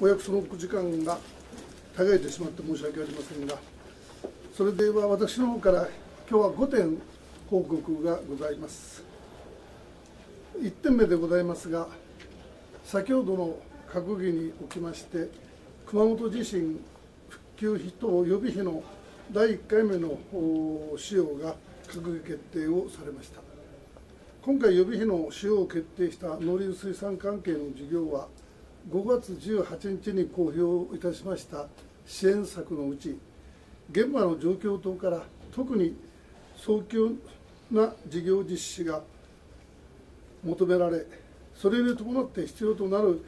お約束の時間がたがえてしまって申し訳ありませんが、それでは私の方から今日は5点報告がございます。1点目でございますが、先ほどの閣議におきまして、熊本地震復旧費等予備費の第1回目の使用が閣議決定をされました。今回予備費の使用を決定した農林水産関係の事業は、5月18日に公表いたしました支援策のうち、現場の状況等から特に早急な事業実施が求められ、それに伴って必要となる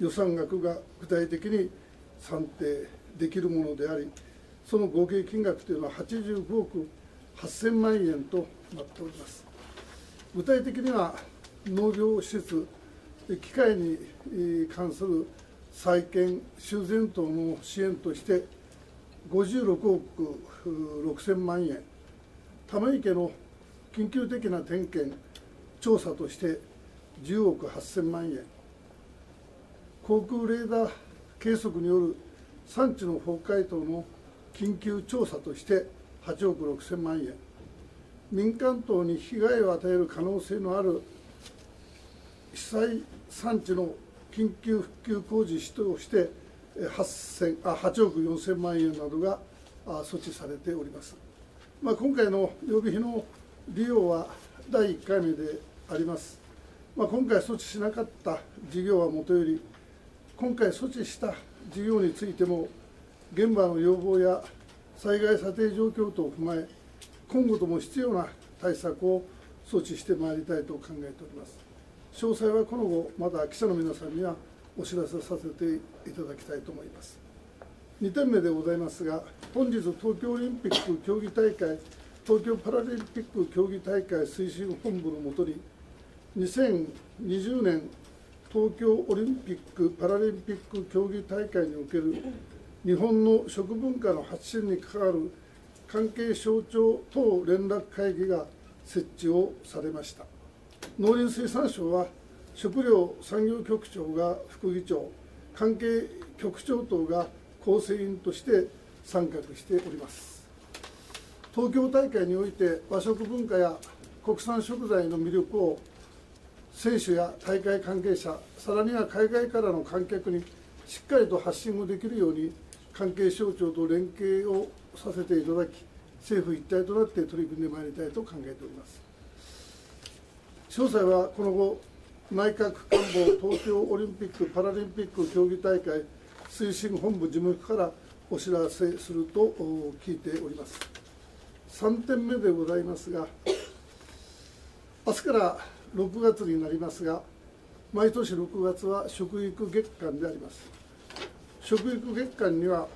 予算額が具体的に算定できるものであり、その合計金額というのは85億8000万円となっております。具体的には農業施設、機械に関する再建、修繕等の支援として56億6000万円、玉池の緊急的な点検、調査として10億8000万円、航空レーダー計測による産地の崩壊等の緊急調査として8億6000万円、民間等に被害を与える可能性のある被災産地の緊急復旧工事費として8あ8億4000万円などが措置されております。まあ、今回の予備費の利用は第1回目であります。まあ、今回措置しなかった事業はもとより、今回措置した事業についても、現場の要望や災害査定状況等を踏まえ、今後とも必要な対策を措置してまいりたいと考えております。詳細はこの後、まだ記者の皆さんにはお知らせさせていただきたいと思います。2点目でございますが、本日、東京オリンピック競技大会、東京パラリンピック競技大会推進本部のもとに、2020年東京オリンピック・パラリンピック競技大会における日本の食文化の発信に関わる関係省庁等連絡会議が設置をされました農林水産省は食料産業局長が副議長関係局長等が構成員として参画しております東京大会において和食文化や国産食材の魅力を選手や大会関係者さらには海外からの観客にしっかりと発信をできるように関係省庁と連携をさせていただき、政府一体となって取り組んでまいりたいと考えております。詳細はこの後、内閣官房東京オリンピック・パラリンピック競技大会推進本部事務局からお知らせすると聞いております。3点目でございますが、明日から6月になりますが、毎年6月は食育月間であります。食育月間には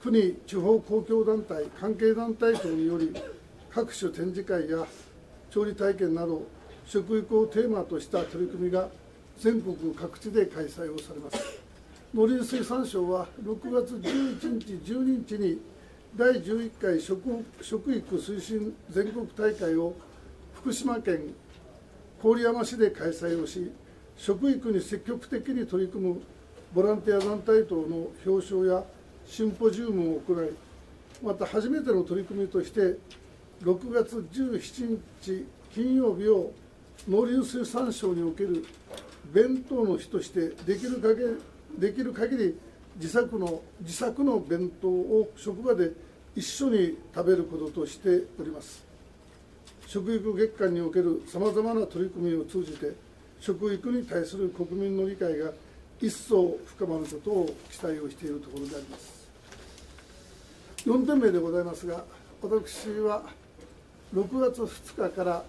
国地方公共団体関係団体等により各種展示会や調理体験など食育をテーマとした取り組みが全国各地で開催をされます。農林水産省は6月11日12日に第11回食食育推進全国大会を福島県郡山市で開催をし食育に積極的に取り組むボランティア団体等の表彰やシンポジウムを行いまた初めての取り組みとして6月17日金曜日を農林水産省における弁当の日としてできるかげできる限り自作の自作の弁当を職場で一緒に食べることとしております。食育月間におけるさまざまな取り組みを通じて食育に対する国民の理解が一層深まることを期待をしているところであります。4点目でございますが私は6月2日から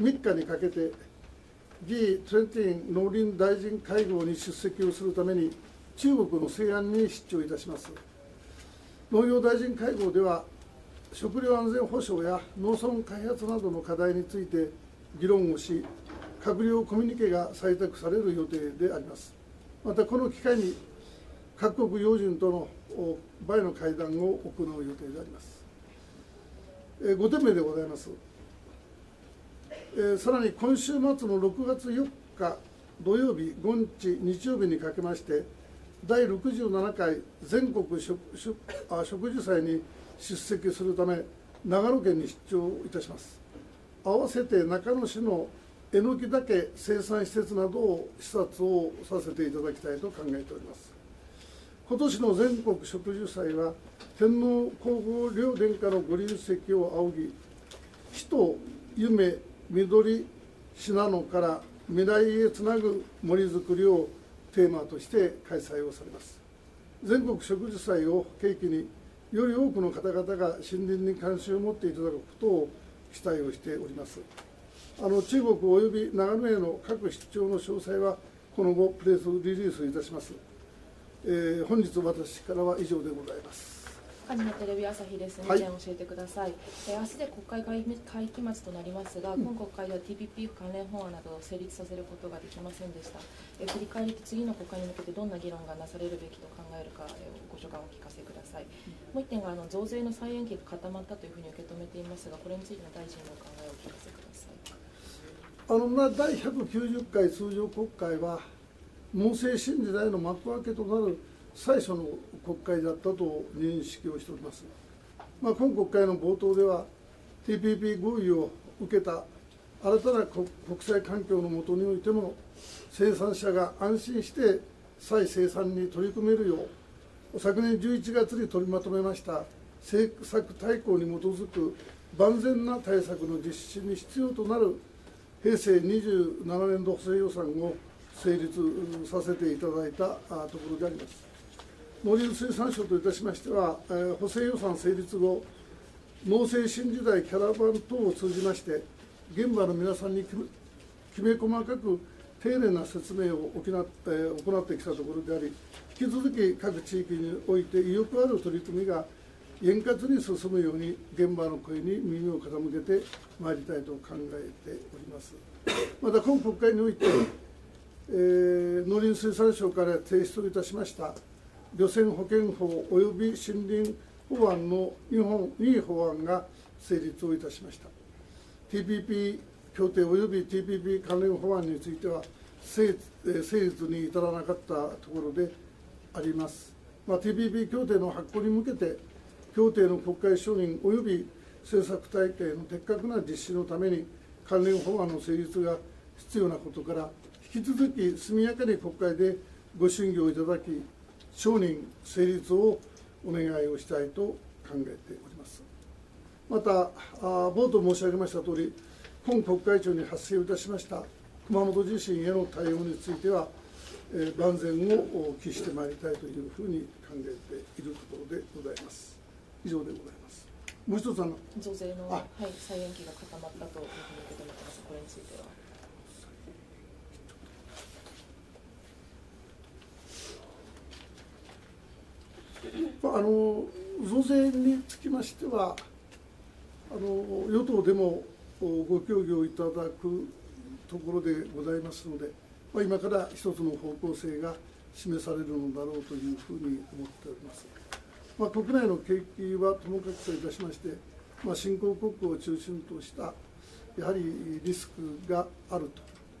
3日にかけて G20 農林大臣会合に出席をするために中国の西安に出張いたします農業大臣会合では食料安全保障や農村開発などの課題について議論をし閣僚コミュニケが採択される予定でありますまたこの機会に各国要人との倍の会談を行う予定であります。え5点目でございます。えさらに今週末の6月4日土曜日、5日、日曜日にかけまして、第67回全国植植あ植樹祭に出席するため、長野県に出張いたします。合わせて中野市のえのき岳生産施設などを視察をさせていただきたいと考えております。今年の全国植樹祭は、天皇皇后両殿下のご臨席を仰ぎ、死と夢、緑、信濃から未来へつなぐ森づくりをテーマとして開催をされます。全国植樹祭を契機に、より多くの方々が森林に関心を持っていただくことを期待をしております。あの中国および長野への各出張の詳細は、この後、プレスリリースいたします。えー、本日私からは以上でございます。カジノテレビ朝日です。意見教えてください。え、はい、明日で国会会期末となりますが、うん、今国会では TPP 関連法案などを成立させることができませんでした。え振り返りと次の国会に向けてどんな議論がなされるべきと考えるか、えご所感をお聞かせください。もう一点があの増税の再延期が固まったというふうに受け止めていますが、これについての大臣のお考えをお聞かせください。あのまあ第190回通常国会は農政新時代の幕開けとなる最初の国会だったと認識をしております。まあ、今国会の冒頭では TPP 合意を受けた新たな国際環境の下においても生産者が安心して再生産に取り組めるよう昨年11月に取りまとめました政策大綱に基づく万全な対策の実施に必要となる平成27年度補正予算を成立させていただいたところであります。農林水産省といたしましては、補正予算成立後、農政新時代キャラバン等を通じまして、現場の皆さんにきめ細かく丁寧な説明を,、行ってきたところであり、引き続き各地域において意欲ある取り組みが円滑に進むように、現場の声に耳を傾けてまいりたいと考えております。また今国会において、えー、農林水産省から提出いたしました漁船保険法及び森林法案の日本2法案が成立をいたしました。TPP 協定及び TPP 関連法案については成立に至らなかったところであります、まあ、TPP 協定の発効に向けて協定の国会承認及び政策体系の的確な実施のために関連法案の成立が必要なことから引き続き速やかに国会でご審議をいただき承認成立をお願いをしたいと考えております。また冒頭申し上げましたとおり今国会長に発生いたしました熊本地震への対応については、えー、万全を期してまいりたいというふうに考えているところでございます。以上でございます。もう一つあの増税の、はい、再延期が固まったというふうに受け止めてます。これについてはまあ、あの増税につきましてはあの与党でもご協議をいただくところでございますので、まあ、今から一つの方向性が示されるのだろうというふうに思っております。まあ、国内の景気はともかくといたしまして、まあ、新興国を中心としたやはりリスクがある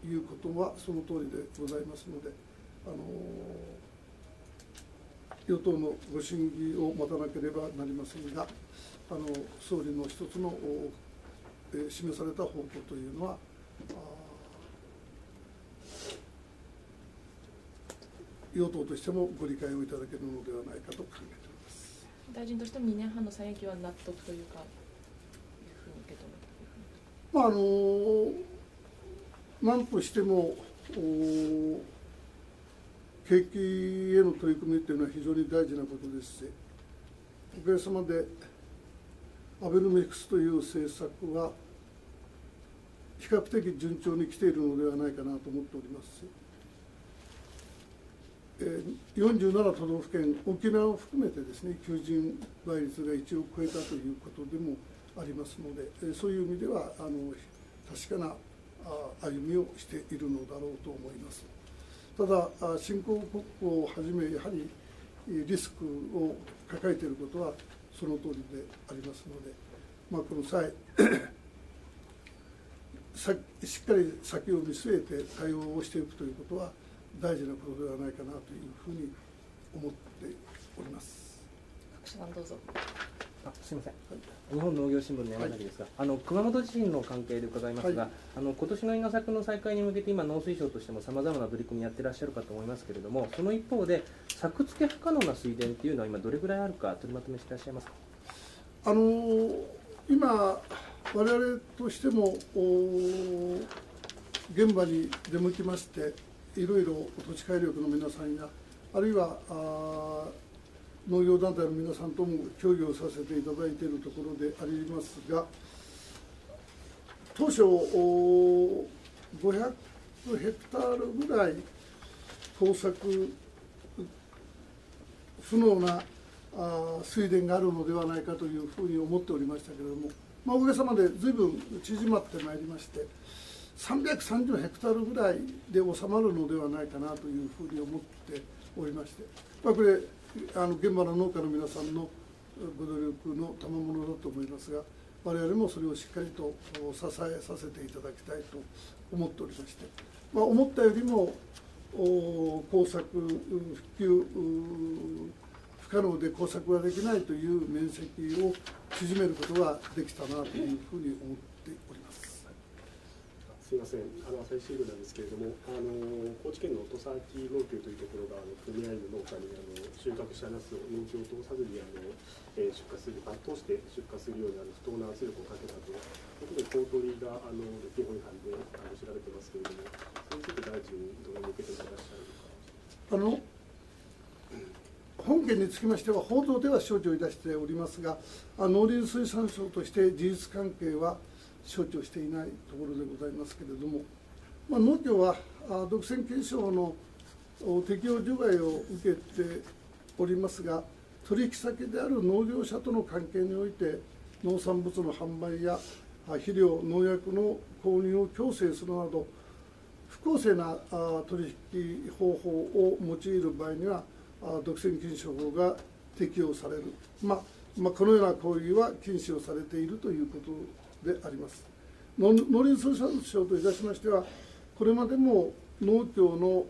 ということはその通りでございますので、あの与党のご審議を待たなければなりませんが、あの総理の一つの、え示された方向というのは、与党としてもご理解をいただけるのではないかと考えております。大臣としても2年半の再延期は納得というか、まああの何としても景気への取り組みというのは非常に大事なことですし、おかげさまでアベノミクスという政策は比較的順調に来ているのではないかなと思っておりますし、47都道府県、沖縄を含めてですね、求人倍率が1を超えたということでもありますので、そういう意味ではあの確かな歩みをしているのだろうと思います。ただ、新興国をはじめ、やはりリスクを抱えていることはその通りでありますので、まあ、この際、しっかり先を見据えて対応をしていくということは大事なことではないかなというふうに思っております。どうぞあすみません、日本農業新聞の山崎ですが、あの熊本地震の関係で伺いますが、はい。あの今年の稲作の再開に向けて、今、農水省としてもさまざまな取り組みやってらっしゃるかと思いますけれども、その一方で、作付け不可能な水田っていうのは、今、どれぐらいあるか、取りまとめしてらっしゃいますか？あの今我々としてもお現場に出向きましていろいろ土地改良区の皆さんやあるいはあー農業団体の皆さんとも協議をさせていただいているところでありますが当初500ヘクタールぐらい耕作不能な水田があるのではないかというふうに思っておりましたけれども、まあ、おかげさまで随分縮まってまいりまして330ヘクタールぐらいで収まるのではないかなというふうに思っておりまして、まあ、これあの現場の農家の皆さんのご努力の賜物だと思いますが我々もそれをしっかりと支えさせていただきたいと思っておりまして、まあ、思ったよりも工作復旧不可能で工作ができないという面積を縮めることができたなというふうに思っております。すみません、あの朝日新聞なんですけれども、あの高知県の土佐木農協というところがあの組合の農家にあの収穫したナスを農協を通さずにあの、えー出荷する、あ通して出荷するようにあの不当な圧力をかけたということで、公取があの法違反であの調べてますけれども、それについて大臣、どのように受け止めていらっしゃるのか。あの本件につきましては報道では承知をいたしておりますがあ農林水産省として事実関係は承知をしていないところでございますけれども、まあ、農協は独占禁止法の適用除外を受けておりますが取引先である農業者との関係において農産物の販売や肥料農薬の購入を強制するなど不公正な取引方法を用いる場合には独占禁止法が適用される、まあまあ、このような行為は禁止をされているということであります。農林水産省といたしましてはこれまでも農協の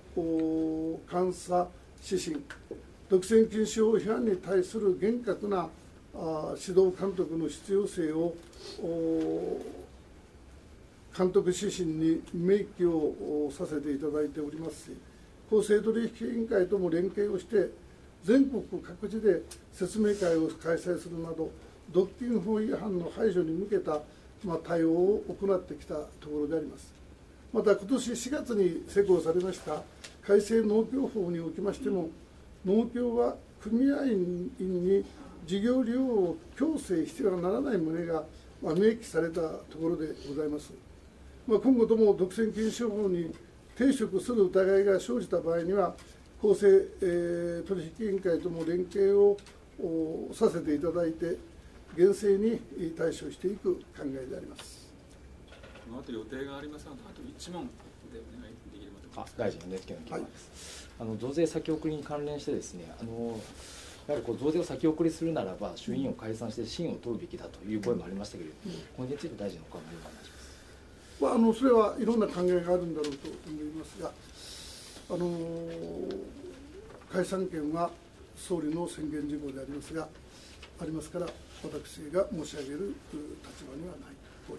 監査指針独占禁止法違反に対する厳格な指導監督の必要性を監督指針に明記をさせていただいておりますし公正取引委員会とも連携をして全国各地で説明会を開催するなど独禁法違反の排除に向けた、まあ、対応を行ってきたところでありますまた今年4月に施行されました改正農協法におきましても農協は組合員に事業利用を強制してはならない旨が、まあ、明記されたところでございます。まあ、今後とも独占禁止法に抵触する疑いが生じた場合には、公正、えー取引委員会とも連携をさせていただいて、厳正に対処していく考えであります。この後予定がありますので、あと1問でお願いできればと思います。あ大臣の熱気の基盤です、あの増税先送りに関連してですねあのやはりこう増税を先送りするならば衆議院を解散して信を問うべきだという声もありましたけれども、この点について大臣のお考えをお願いしますまあ、あのそれはいろんな考えがあるんだろうと思いますが、あの解散権は総理の宣言事項でありますが、ありますから、私が申し上げる立場にはないと